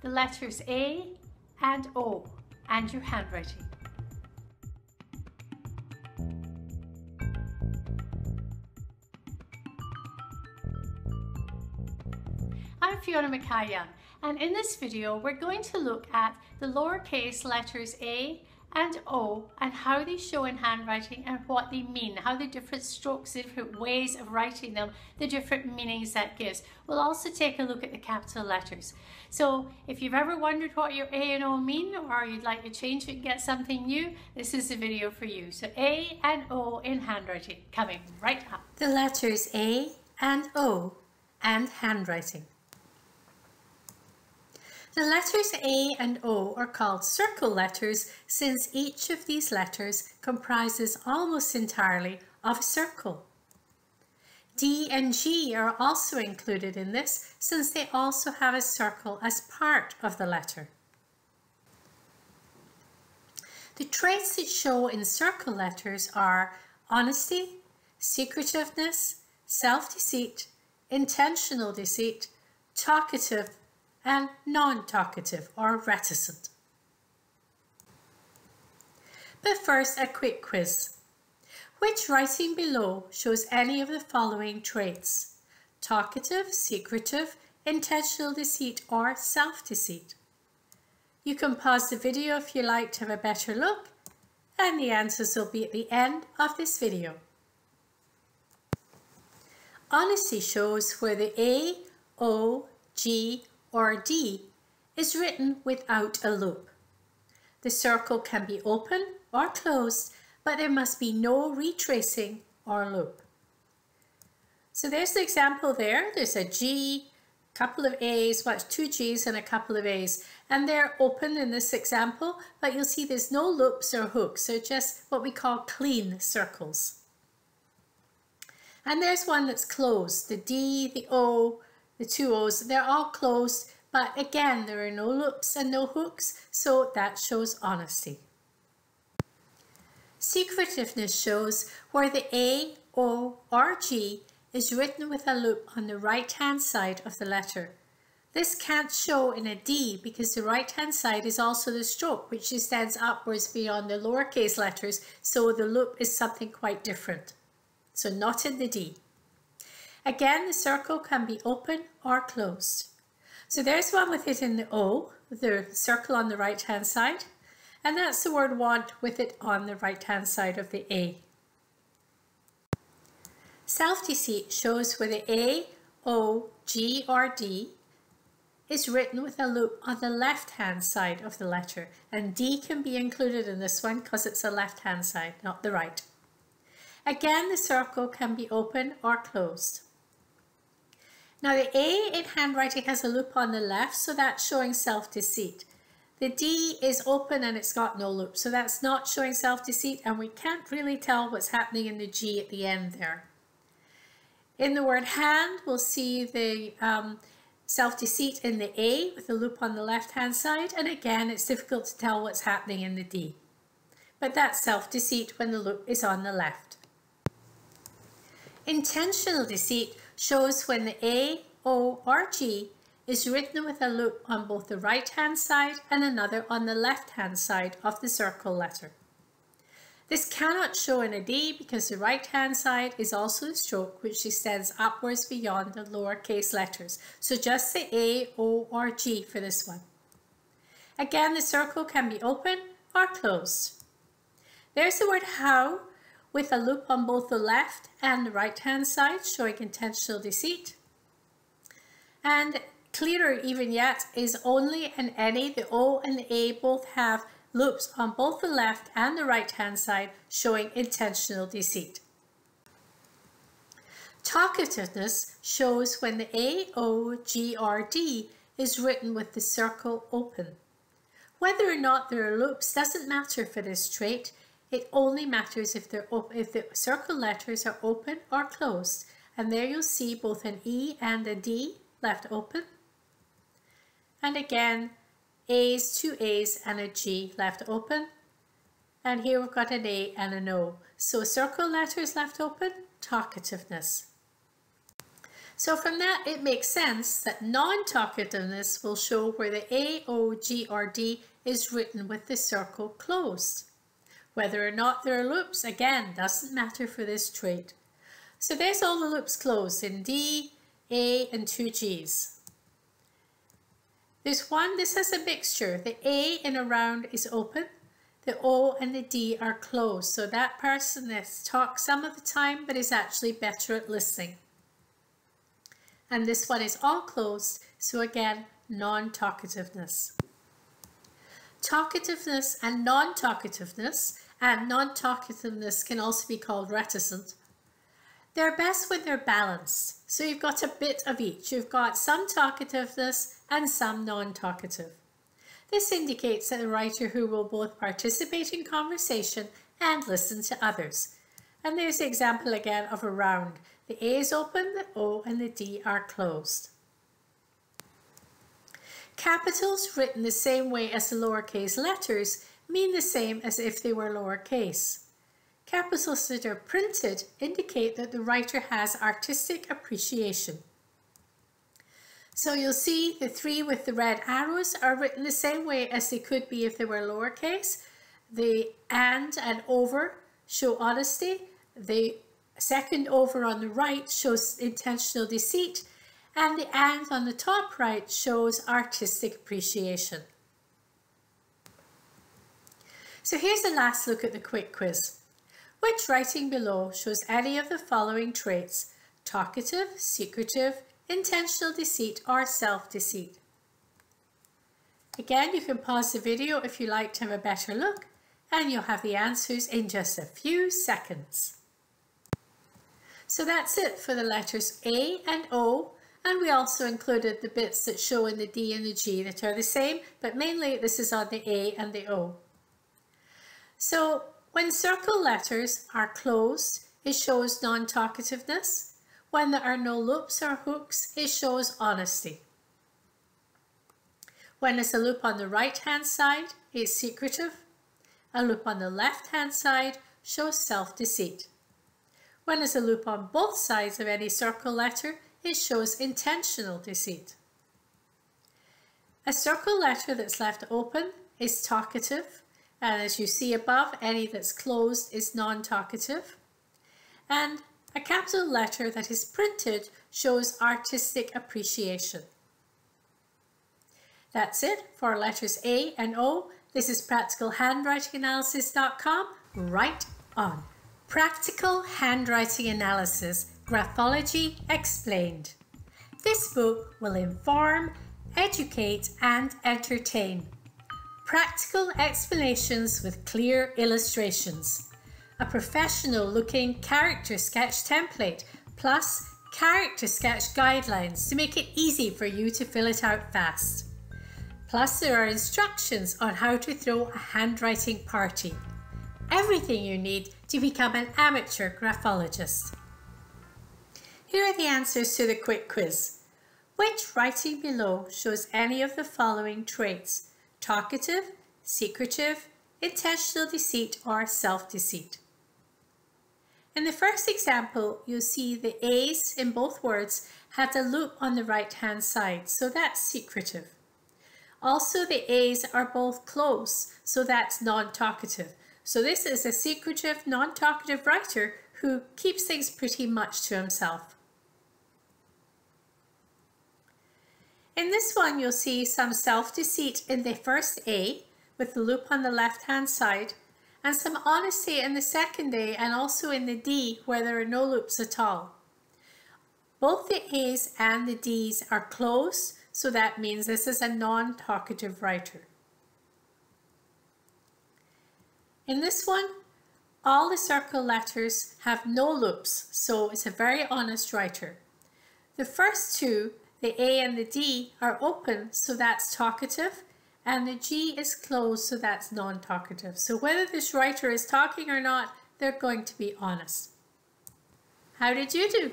the letters A and O and your handwriting. I'm Fiona MacKay and in this video we're going to look at the lowercase letters A and O and how they show in handwriting and what they mean, how the different strokes, the different ways of writing them, the different meanings that gives. We'll also take a look at the capital letters. So if you've ever wondered what your A and O mean or you'd like to change it and get something new, this is the video for you. So A and O in handwriting coming right up. The letters A and O and handwriting. The letters A and O are called circle letters since each of these letters comprises almost entirely of a circle. D and G are also included in this since they also have a circle as part of the letter. The traits that show in circle letters are honesty, secretiveness, self-deceit, intentional deceit, talkative, and non-talkative or reticent. But first, a quick quiz. Which writing below shows any of the following traits? Talkative, secretive, intentional deceit or self-deceit? You can pause the video if you like to have a better look and the answers will be at the end of this video. Honesty shows where the A, O, G or D is written without a loop. The circle can be open or closed, but there must be no retracing or loop. So there's the example there. There's a G, couple of A's, what's two G's and a couple of A's. And they're open in this example, but you'll see there's no loops or hooks. They're just what we call clean circles. And there's one that's closed, the D, the O, the two O's, they're all closed, but again, there are no loops and no hooks, so that shows honesty. Secretiveness shows where the A, O, or G is written with a loop on the right-hand side of the letter. This can't show in a D because the right-hand side is also the stroke, which extends upwards beyond the lowercase letters, so the loop is something quite different. So not in the D. Again, the circle can be open or closed. So there's one with it in the O, the circle on the right hand side, and that's the word want with it on the right hand side of the A. Self-deceit shows where the A, O, G or D is written with a loop on the left hand side of the letter and D can be included in this one because it's the left hand side, not the right. Again, the circle can be open or closed. Now the A in handwriting has a loop on the left, so that's showing self-deceit. The D is open and it's got no loop, so that's not showing self-deceit and we can't really tell what's happening in the G at the end there. In the word hand, we'll see the um, self-deceit in the A with the loop on the left-hand side, and again, it's difficult to tell what's happening in the D. But that's self-deceit when the loop is on the left. Intentional deceit shows when the A, O or G is written with a loop on both the right hand side and another on the left hand side of the circle letter. This cannot show in a D because the right hand side is also a stroke which extends upwards beyond the lowercase letters. So just the A, O or G for this one. Again, the circle can be open or closed. There's the word how with a loop on both the left and the right hand side showing intentional deceit. And clearer even yet is only and any, the O and the A both have loops on both the left and the right hand side showing intentional deceit. Talkativeness shows when the A, O, G, R, D is written with the circle open. Whether or not there are loops doesn't matter for this trait, it only matters if, they're if the circle letters are open or closed. And there you'll see both an E and a D left open. And again, A's, two A's and a G left open. And here we've got an A and an O. So circle letters left open, talkativeness. So from that, it makes sense that non-talkativeness will show where the A, O, G, or D is written with the circle closed. Whether or not there are loops, again, doesn't matter for this trait. So there's all the loops closed in D, A, and two Gs. There's one, this has a mixture. The A in a round is open, the O and the D are closed. So that person that talks some of the time, but is actually better at listening. And this one is all closed, so again, non-talkativeness. Talkativeness and non-talkativeness, and non-talkativeness can also be called reticent. They're best when they're balanced. So you've got a bit of each. You've got some talkativeness and some non-talkative. This indicates that a writer who will both participate in conversation and listen to others. And there's the example again of a round. The A is open, the O and the D are closed. Capitals written the same way as the lowercase letters mean the same as if they were lowercase. Capitals that are printed indicate that the writer has artistic appreciation. So you'll see the three with the red arrows are written the same way as they could be if they were lowercase. The and and over show honesty. The second over on the right shows intentional deceit and the and on the top right shows artistic appreciation. So here's the last look at the quick quiz. Which writing below shows any of the following traits? Talkative, secretive, intentional deceit or self-deceit. Again, you can pause the video if you like to have a better look and you'll have the answers in just a few seconds. So that's it for the letters A and O and we also included the bits that show in the D and the G that are the same but mainly this is on the A and the O. So when circle letters are closed it shows non-talkativeness when there are no loops or hooks, it shows honesty. When there's a loop on the right hand side, it's secretive. A loop on the left hand side shows self-deceit. When there's a loop on both sides of any circle letter, it shows intentional deceit. A circle letter that's left open is talkative, and as you see above, any that's closed is non-talkative. And a capital letter that is printed shows artistic appreciation. That's it for letters A and O. This is practicalhandwritinganalysis.com. Write on. Practical Handwriting Analysis, Graphology Explained. This book will inform, educate and entertain. Practical explanations with clear illustrations a professional looking character sketch template plus character sketch guidelines to make it easy for you to fill it out fast. Plus there are instructions on how to throw a handwriting party. Everything you need to become an amateur graphologist. Here are the answers to the quick quiz. Which writing below shows any of the following traits? Talkative, secretive, intentional deceit or self-deceit? In the first example, you'll see the A's in both words had a loop on the right-hand side, so that's secretive. Also, the A's are both close, so that's non-talkative. So this is a secretive, non-talkative writer who keeps things pretty much to himself. In this one, you'll see some self-deceit in the first A with the loop on the left-hand side and some honesty in the second A and also in the D where there are no loops at all. Both the A's and the D's are closed, so that means this is a non-talkative writer. In this one, all the circle letters have no loops, so it's a very honest writer. The first two, the A and the D, are open, so that's talkative, and the G is closed, so that's non-talkative. So whether this writer is talking or not, they're going to be honest. How did you do?